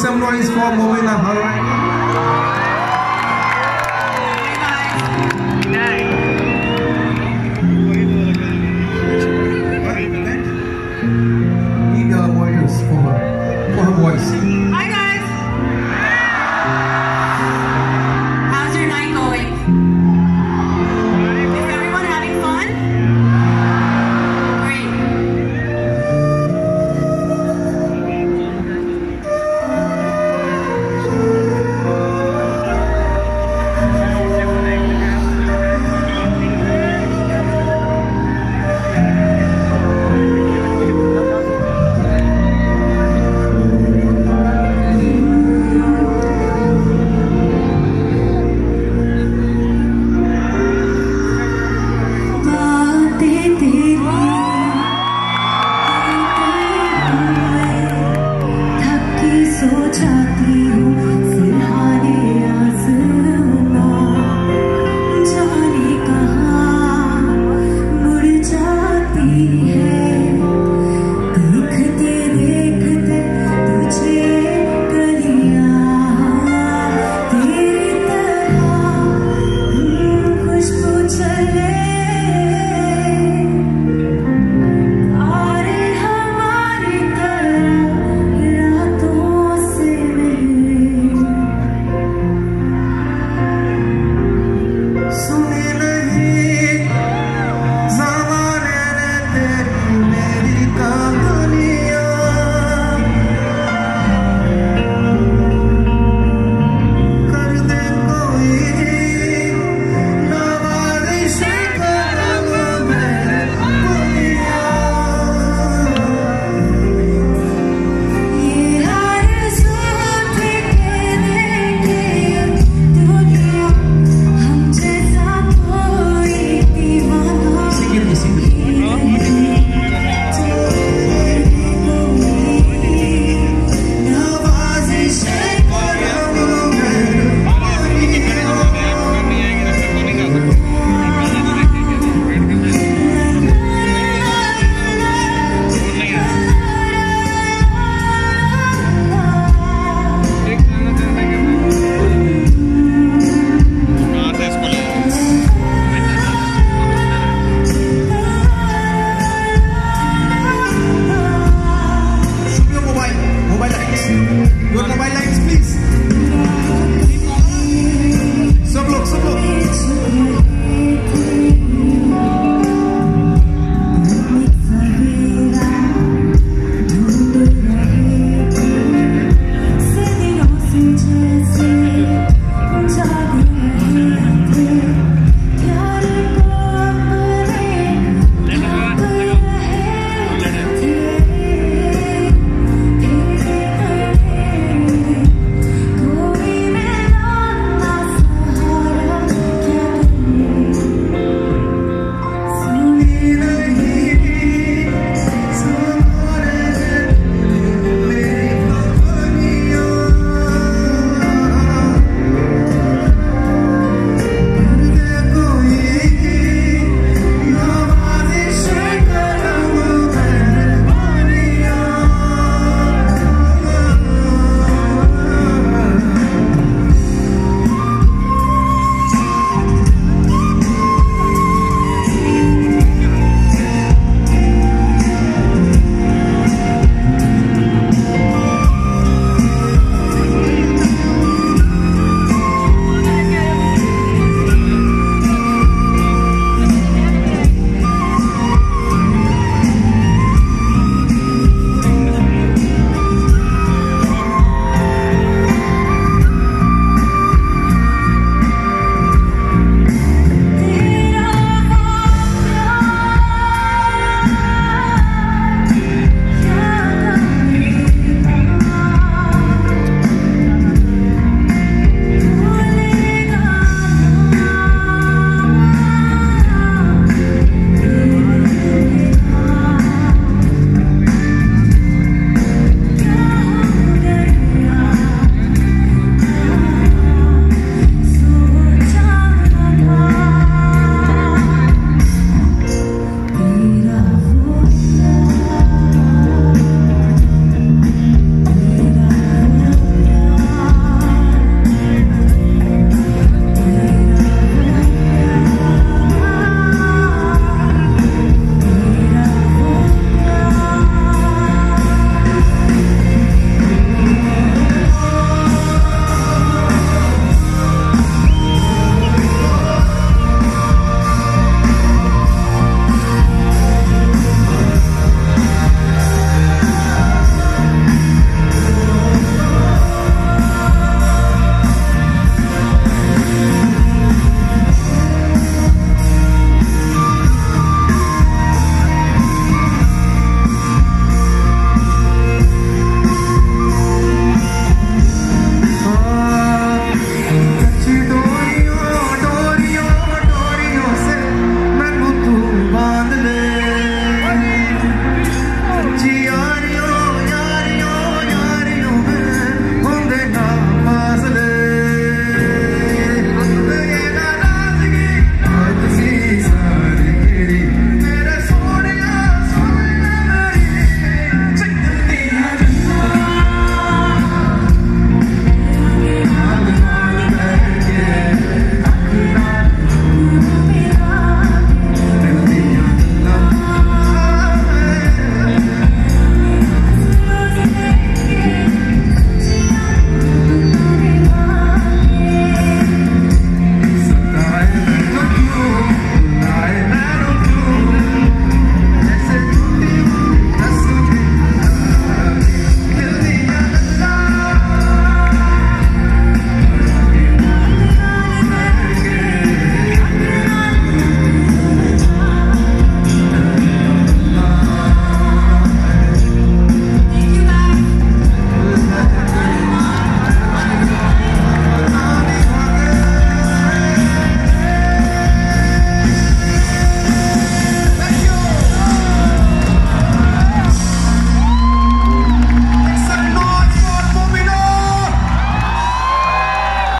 some noise for Mobina, alright?